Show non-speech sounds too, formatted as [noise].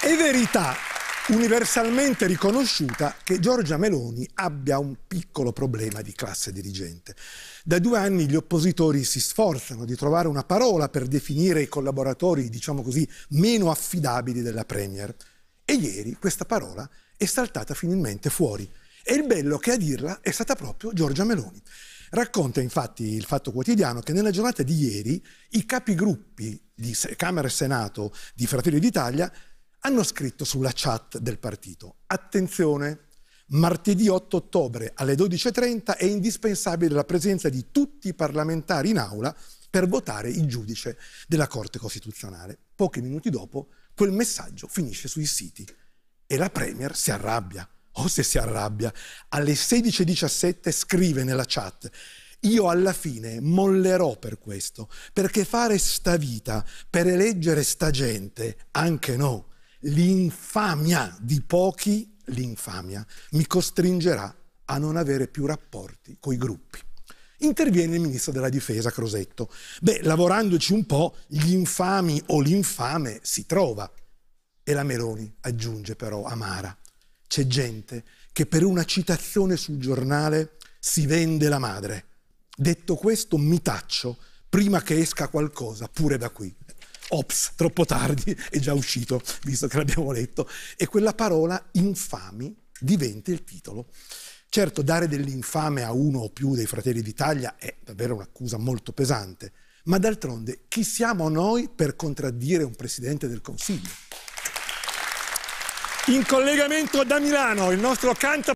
È verità universalmente riconosciuta che Giorgia Meloni abbia un piccolo problema di classe dirigente. Da due anni gli oppositori si sforzano di trovare una parola per definire i collaboratori, diciamo così, meno affidabili della Premier. E ieri questa parola è saltata finalmente fuori. E il bello che a dirla è stata proprio Giorgia Meloni. Racconta infatti il Fatto Quotidiano che nella giornata di ieri i capigruppi di Camera e Senato di Fratelli d'Italia hanno scritto sulla chat del partito, attenzione, martedì 8 ottobre alle 12.30 è indispensabile la presenza di tutti i parlamentari in aula per votare il giudice della Corte Costituzionale. Pochi minuti dopo quel messaggio finisce sui siti e la Premier si arrabbia. O se si arrabbia, alle 16.17 scrive nella chat io alla fine mollerò per questo, perché fare sta vita per eleggere sta gente, anche no, l'infamia di pochi, l'infamia, mi costringerà a non avere più rapporti coi gruppi. Interviene il ministro della difesa Crosetto. Beh, lavorandoci un po', gli infami o l'infame si trova. E la Meloni aggiunge però amara. C'è gente che per una citazione sul giornale si vende la madre. Detto questo, mi taccio prima che esca qualcosa pure da qui ops, troppo tardi, [laughs] è già uscito, visto che l'abbiamo letto, e quella parola infami diventa il titolo. Certo, dare dell'infame a uno o più dei fratelli d'Italia è davvero un'accusa molto pesante, ma d'altronde chi siamo noi per contraddire un Presidente del Consiglio? In collegamento da Milano, il nostro canta